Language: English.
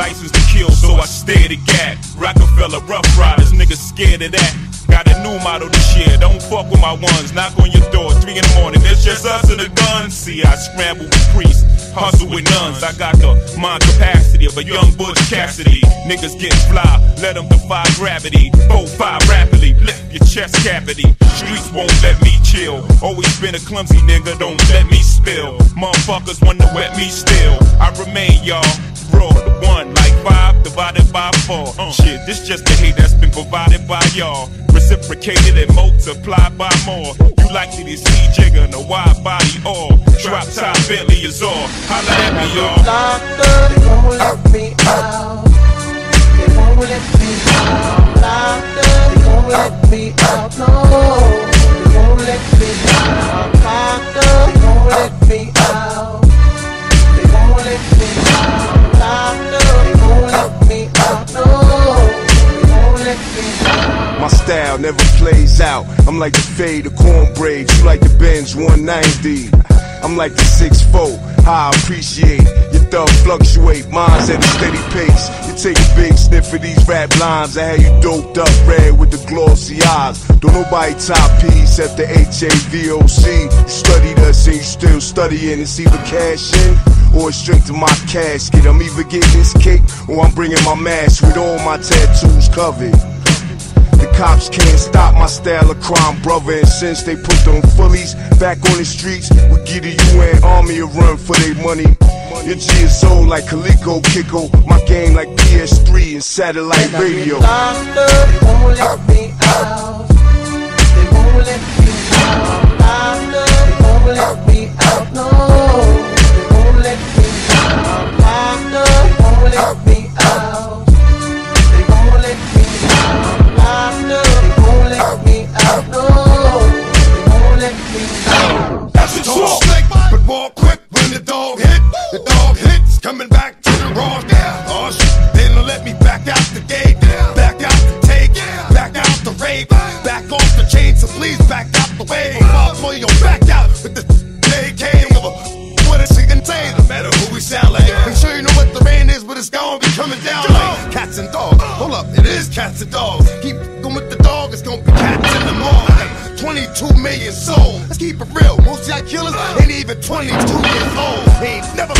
License to kill, so I stare to gap. Roc-A-Fella, Ruff Ryders, niggas scared of that. Got a new model this year, don't fuck with my ones. Knock on your door, three in the morning, it's just us and the guns. See, I scramble with priests, hustle with nuns. I got the mind capacity of a young Butch Cassidy. Niggas get fly, let them defy gravity. Four, five rapidly, lift your chest cavity. Streets won't let me chill. Always been a clumsy nigga, don't let me spill. Motherfuckers wanna wet me still. I remain, y'all five divided by four. Uh, shit, this just the hate that's been provided by y'all. Reciprocated and multiplied by more. You likely to see Jigga in a wide body or drop top Bentley is all. Holla at me, y'all. Never plays out. I'm like the fade, the cornbread. You like the Benz 190. I'm like the 6'4. I appreciate your thug fluctuate. Mine's at a steady pace. You take a big sniff of these rap lines. I had you doped up red with the glossy eyes. Don't nobody top P except the HAVOC. You studied us and you still studying. It's either cash in or straight to my casket. I'm either getting this cake or I'm bringing my mask with all my tattoos covered. Cops can't stop my style of crime, brother. And since they put them fullies back on the streets, we give the UN army a run for their money. Your G is old like Coleco Kiko. My game like PS3 and satellite radio. The dog hits, coming back to the raw. Yeah, oh shit. Then let me back out the gate, back out the take, back out the rape, back off the chain. So please back out the way. I'll pull you back out with the JK. Give a what is he gonna say? No matter who we sound like. Make sure you know what the rain is, but it's gonna be coming down like cats and dogs. Hold up, it is cats and dogs. Keep going with the dog, it's gonna be cats in the mall. 22 million souls. Let's keep it real. Most of y'all killers ain't even 22 years old. They ain't never